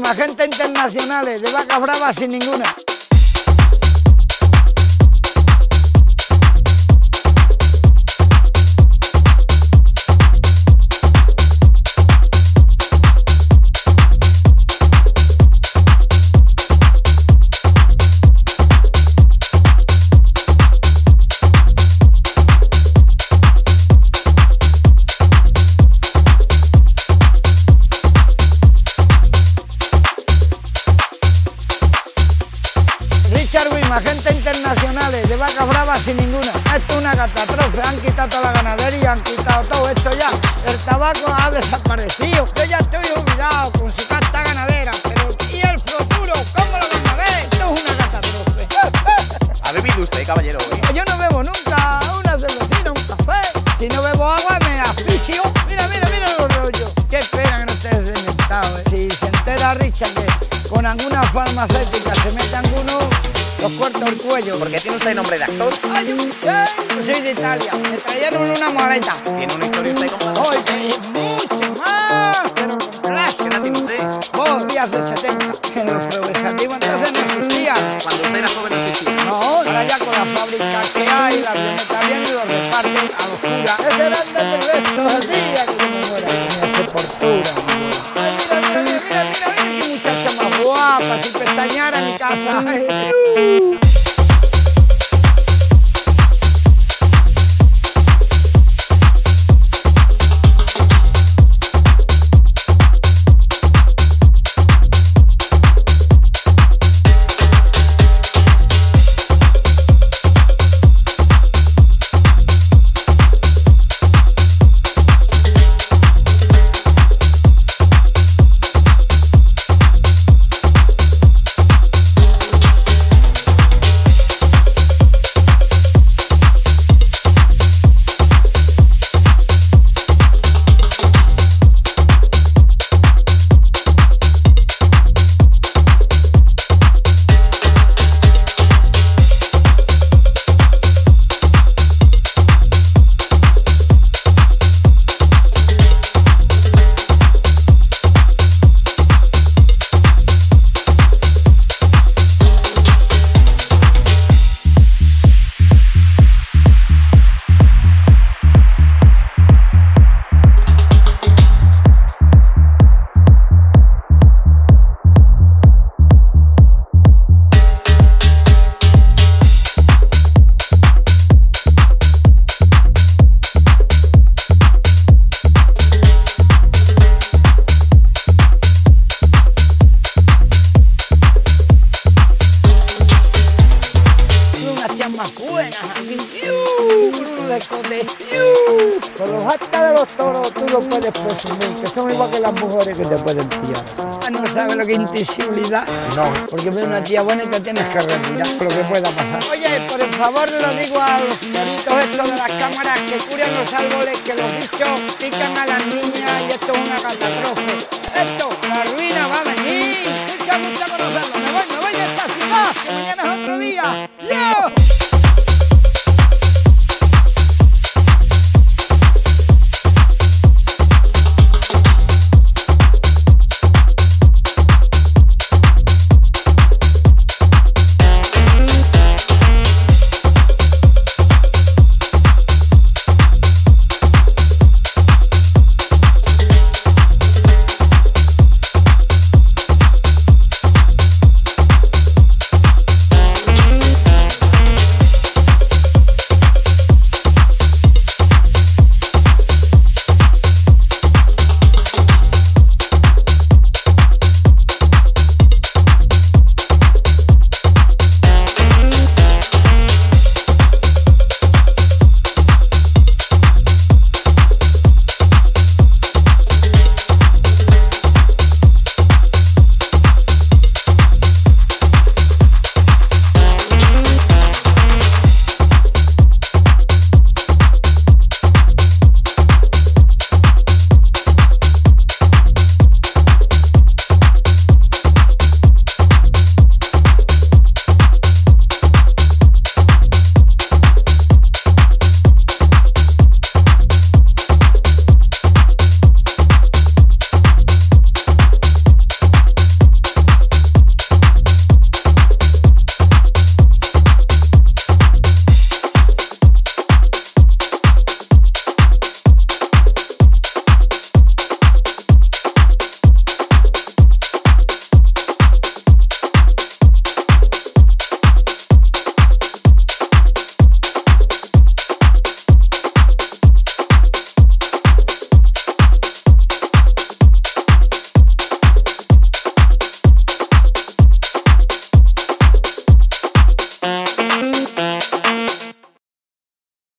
agentes internacionales, de vacas bravas sin ninguna. Agentes internacionales, de vacas bravas sin ninguna. Esto es una catástrofe, han quitado toda la ganadería, han quitado todo esto ya. El tabaco ha desaparecido. Yo ya estoy olvidado con su casta ganadera, pero ¿y el futuro? ¿Cómo lo van a ver? Esto es una catástrofe. ¿Ha bebido usted, caballero? hoy? Yo no bebo nunca una cervecina, un café. Si no bebo agua me asfixio. Mira, mira, mira los rollos. Qué pena que no estés dementado, ¿eh? Si se entera Richard que con alguna farmacéutica se mete alguno, los corto el cuello. ¿Por qué tiene usted nombre de actor? ¡Ay, yo soy de Italia. Me trajeron una maleta. ¿Tiene una historia usted con ¡Hoy mucho más! Pero con clase. ¿Qué edad tiene usted? Vos, días de 70. Que los progresativos entonces no existían. Cuando usted era joven no existía. No, ahora ya con la fábrica que hay, la avioneta bien y los reparten a los curas. Ese era el de estos días guapa, sin pestañear a mi casa. Actas de los toros tú lo puedes presumir, que son igual que las mujeres que te pueden pillar. Ah, no sabes lo que es intisibilidad. No, porque ves una tía buena y te tienes que retirar lo que pueda pasar. Oye, por el favor lo digo a los señoritos estos de las cámaras que curan los árboles, que los bichos pican a las niñas y esto es una catástrofe. Esto, la ruina va a venir. Mucha, mucha conocerlo.